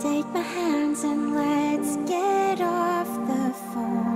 Take my hands and let's get off the phone.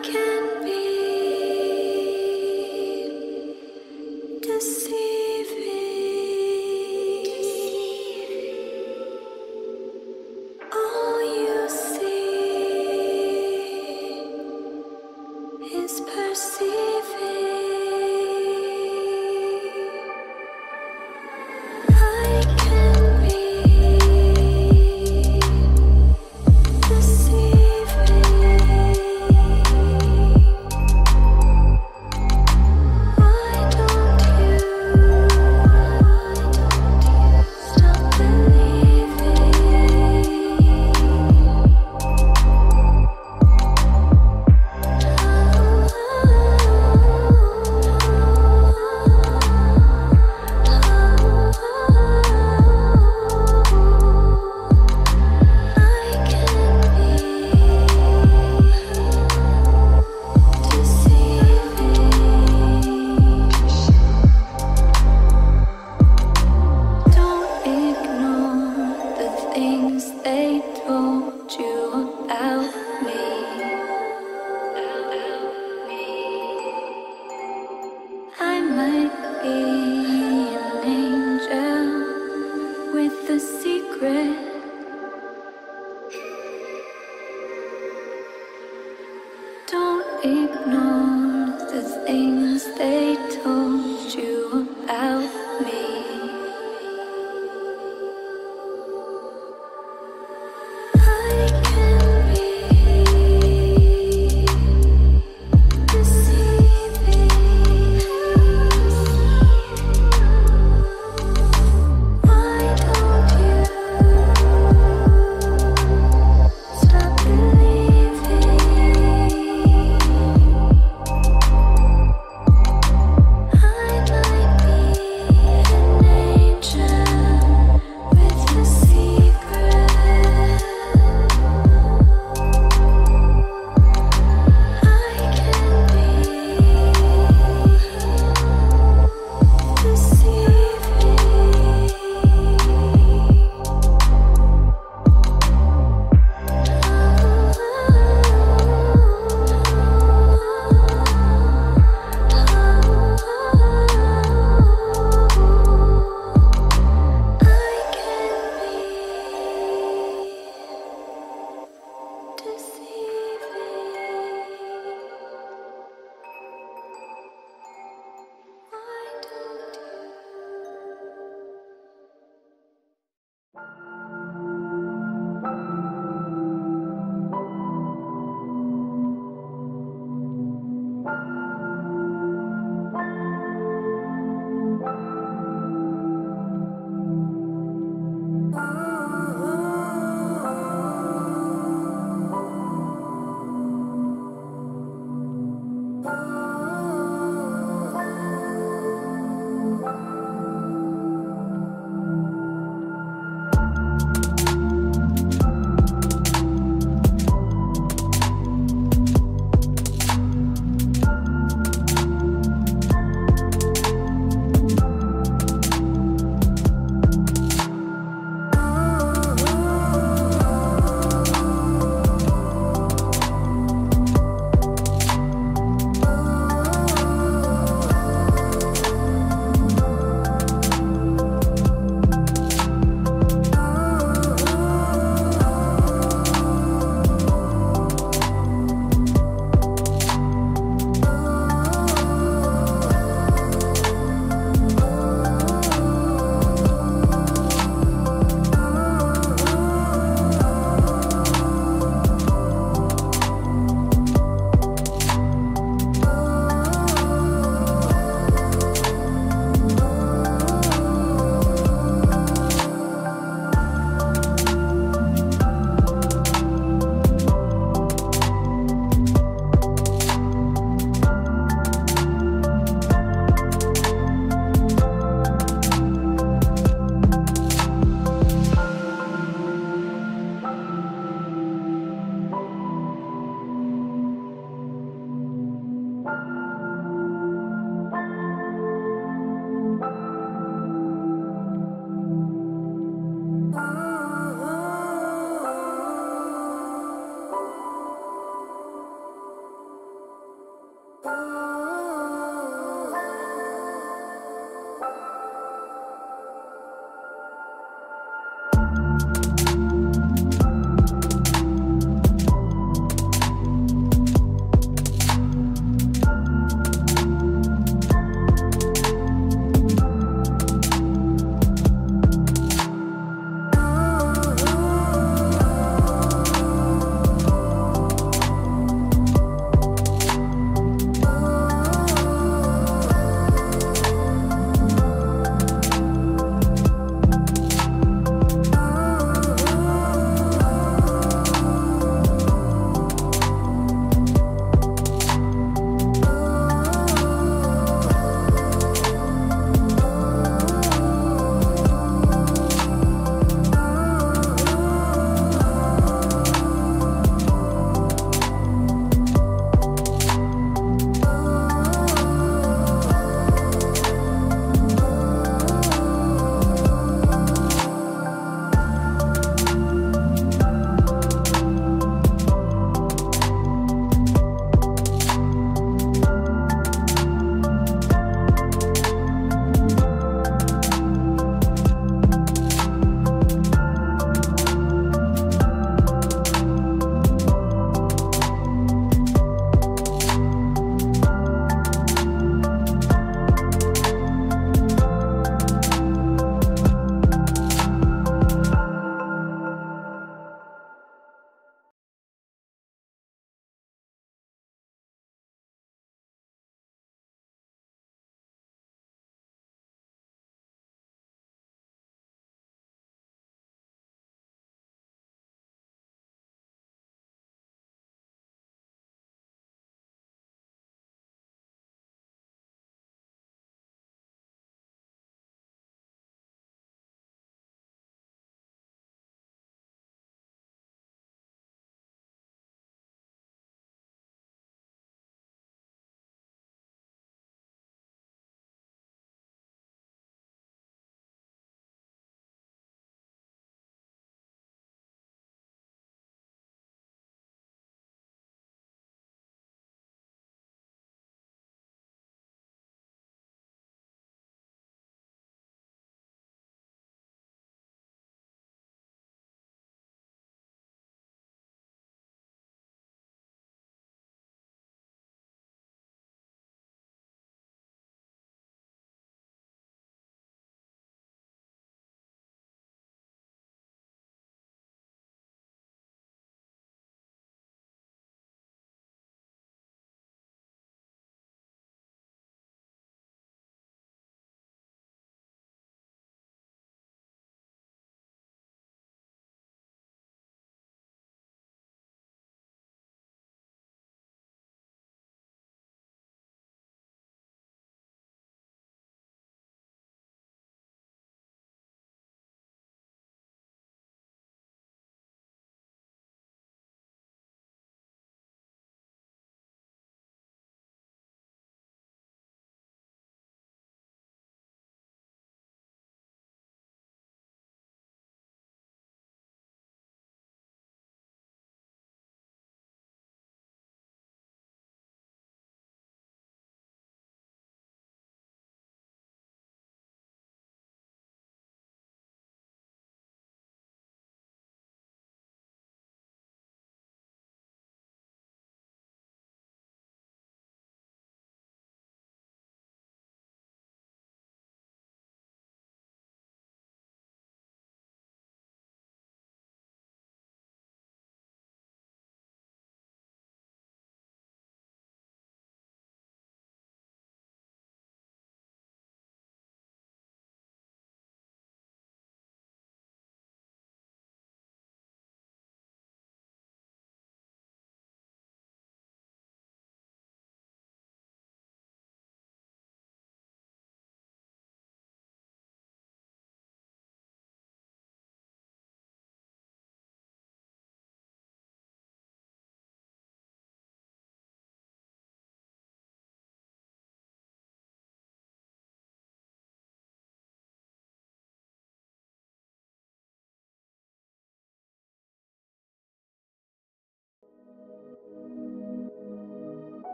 again.